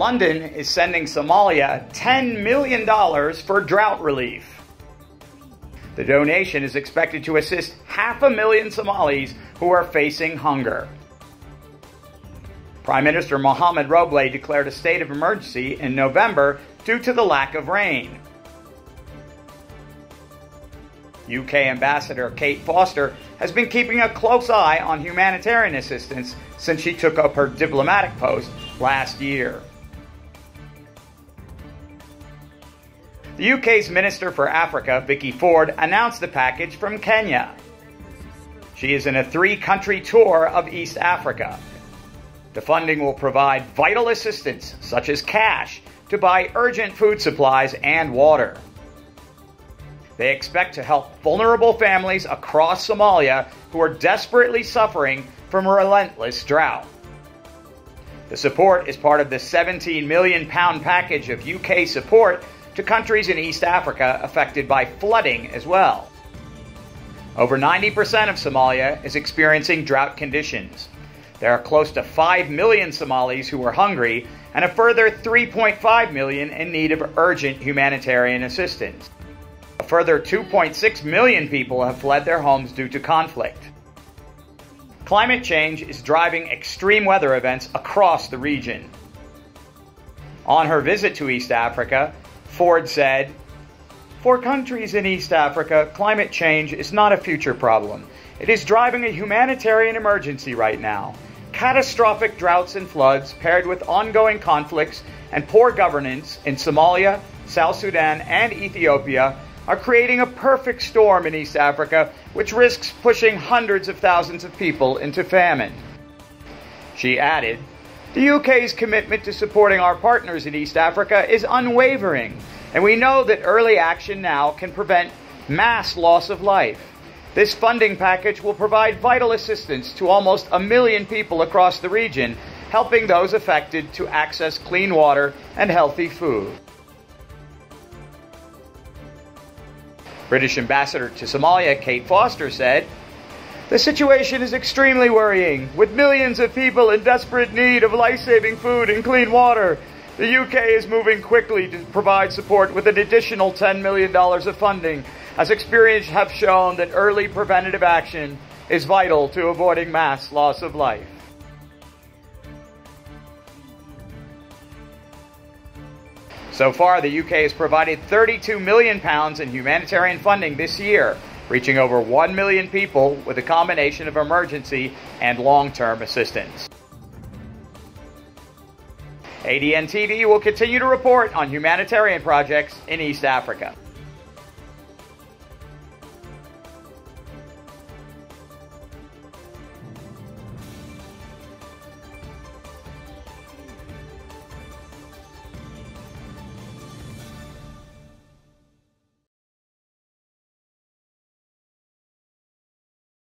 London is sending Somalia $10 million for drought relief. The donation is expected to assist half a million Somalis who are facing hunger. Prime Minister Mohamed Roble declared a state of emergency in November due to the lack of rain. UK Ambassador Kate Foster has been keeping a close eye on humanitarian assistance since she took up her diplomatic post last year. The UK's Minister for Africa, Vicky Ford, announced the package from Kenya. She is in a three country tour of East Africa. The funding will provide vital assistance, such as cash, to buy urgent food supplies and water. They expect to help vulnerable families across Somalia who are desperately suffering from a relentless drought. The support is part of the 17 million pound package of UK support to countries in East Africa affected by flooding as well. Over 90% of Somalia is experiencing drought conditions. There are close to 5 million Somalis who are hungry and a further 3.5 million in need of urgent humanitarian assistance. A further 2.6 million people have fled their homes due to conflict. Climate change is driving extreme weather events across the region. On her visit to East Africa, Ford said, For countries in East Africa, climate change is not a future problem. It is driving a humanitarian emergency right now. Catastrophic droughts and floods, paired with ongoing conflicts and poor governance in Somalia, South Sudan, and Ethiopia, are creating a perfect storm in East Africa, which risks pushing hundreds of thousands of people into famine. She added, the UK's commitment to supporting our partners in East Africa is unwavering, and we know that early action now can prevent mass loss of life. This funding package will provide vital assistance to almost a million people across the region, helping those affected to access clean water and healthy food. British Ambassador to Somalia Kate Foster said, the situation is extremely worrying, with millions of people in desperate need of life saving food and clean water. The UK is moving quickly to provide support with an additional $10 million of funding, as experience have shown that early preventative action is vital to avoiding mass loss of life. So far, the UK has provided 32 million pounds in humanitarian funding this year reaching over 1 million people with a combination of emergency and long term assistance. ADN TV will continue to report on humanitarian projects in East Africa.